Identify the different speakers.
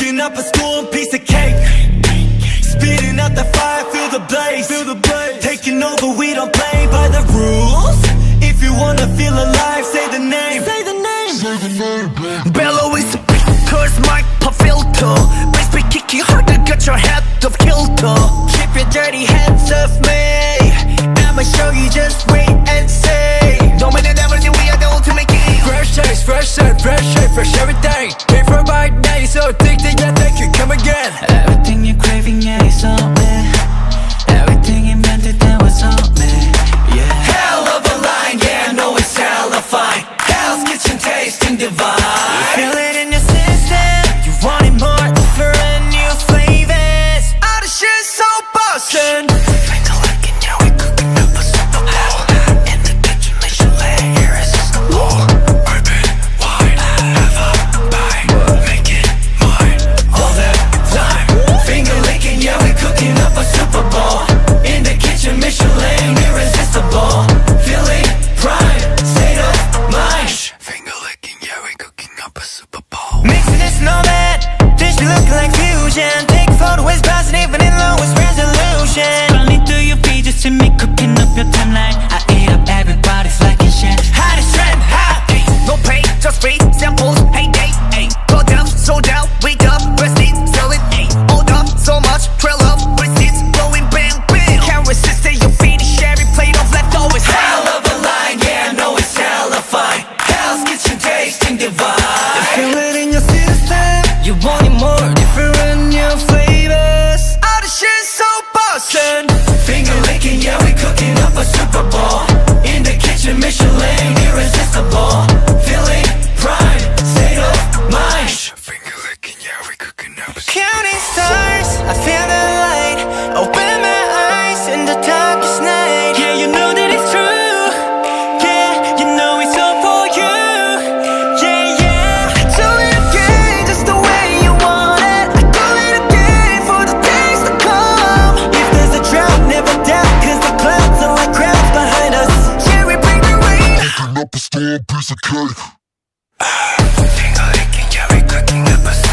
Speaker 1: Cooking up a storm, piece of cake. Spitting out the fire, feel the blaze. Feel the blaze. Taking over, we don't play by the rules. If you wanna feel alive, say the name. Say the name. Say the name.
Speaker 2: Bellow is a curse mic pop filter Bass be kicking harder, got your head of kilter
Speaker 1: Keep your dirty hands off me. I'ma show you just wait and see.
Speaker 2: No man never knew we are the ultimate king
Speaker 3: Fresh taste, fresh air, fresh shape, fresh everything Bite, now you're so addicted, yeah, thank you, come again.
Speaker 4: Everything you're craving, yeah, it's on me
Speaker 2: just free samples, hey day, hey. Go down, sold out, wake up, prestige, sell it, hey Hold up, so much, trail up, receipts, blowing bam, bam. Can't resist it, you finish every plate of leftovers.
Speaker 1: Hell of a line, yeah, I know it's hella fine. Hell's Kitchen tasting divine.
Speaker 4: Feel it in your system. You want it more Counting stars, I feel the light. Open my eyes in the darkest night. Yeah, you know that it's true. Yeah, you know it's all for you. Yeah, yeah. I do it again, just the way you want it. I do it again for the things to come.
Speaker 1: If there's a drought, never the clouds are like clouds behind us.
Speaker 4: Yeah, we bring the rain.
Speaker 2: Up a storm, piece of cake yeah, we're cooking up a